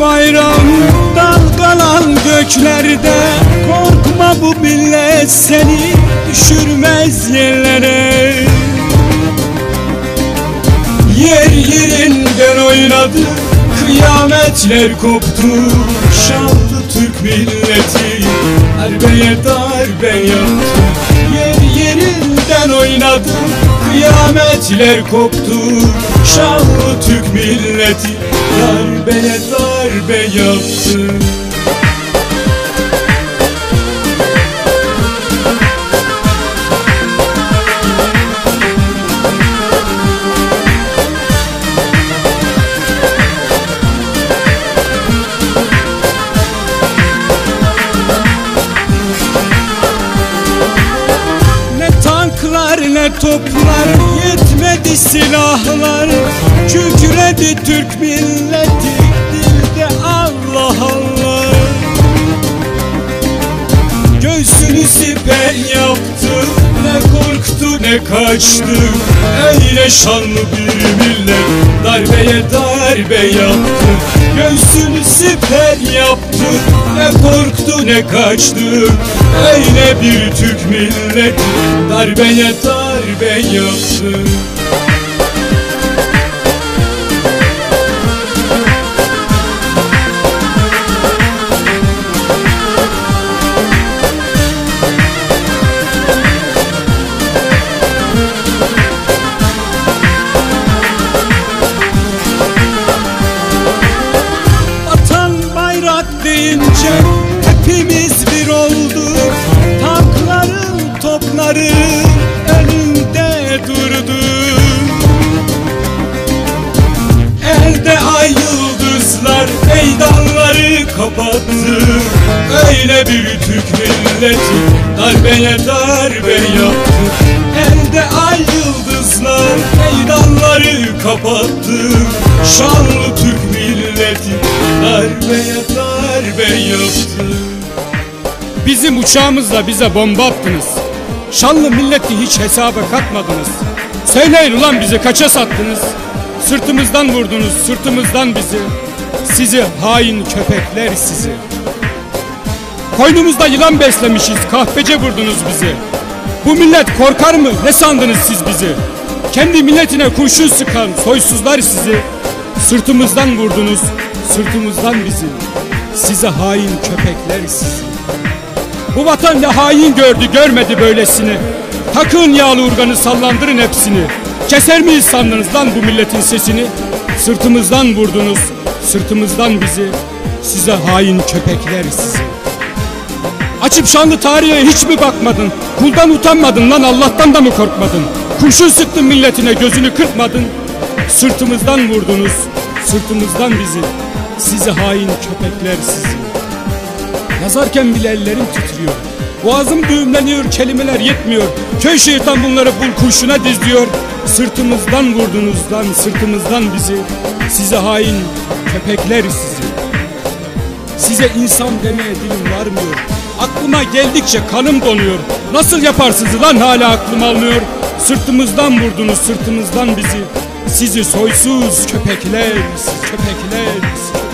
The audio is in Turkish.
Bayram dalgalan göklerde. Korkma bu millet seni düşürmez yerlere. Yer yerinden oynadı Kıyametler koptu. Şanlı Türk milleti Darbeye darbe yaptı. Yer yerinden oynadı Kıyametler koptu. Şanlı Türk milleti darbe yaptı toplar yetmedi silahlar. Kükredi Türk milleti Allah Allah. Göğsünü siper yaptı ne korktu ne kaçtı. Öyle şanlı bir millet darbeye darbe yaptı. Göğsünü siper yaptı ne korktu ne kaçtı. Öyle bir Türk millet darbeye darbe yaptı deyince hepimiz bir olduk Tankların topları önünde durdu. Elde ay yıldızlar meydanları kapattı. Öyle Türk milleti darbeye darbe yaptı. Elde ay yıldızlar meydanları kapattı. Şanlı Türk milleti darbeye darbe yaptı Bizim uçağımızla bize bomba attınız. Şanlı milleti hiç hesaba katmadınız. Söyleyin ulan bizi kaça sattınız? Sırtımızdan vurdunuz sırtımızdan bizi. Sizi hain köpekler sizi. Koynumuzda yılan beslemişiz kahpece vurdunuz bizi. Bu millet korkar mı? Ne sandınız siz bizi? Kendi milletine kurşun sıkan soysuzlar sizi. Sırtımızdan vurdunuz sırtımızdan bizi Size hain köpekler sizi. Bu vatan ne hain gördü görmedi böylesini. Takın yağlı urganı sallandırın hepsini. Keser miyiz sandınız lan bu milletin sesini? Sırtımızdan vurdunuz sırtımızdan bizi. Size hain köpekler sizi. Açıp şanlı tarihe hiç mi bakmadın? Kuldan utanmadın lan Allah'tan da mı korkmadın? Kurşun sıktın milletine gözünü kırpmadın. Sırtımızdan vurdunuz sırtımızdan bizi Sizi hain köpekler sizi. Yazarken bile ellerim titriyor. Boğazım düğümleniyor kelimeler yetmiyor. Köy şeytan bunları bul kurşuna diziyor Sırtımızdan vurdunuzdan sırtımızdan bizi. Size hain köpekler sizi. Size insan demeye dilim varmıyor. Aklıma geldikçe kanım donuyor. Nasıl yaparsınız lan hala aklım almıyor. Sırtımızdan vurdunuz sırtımızdan bizi. Sizi soysuz köpekler köpekler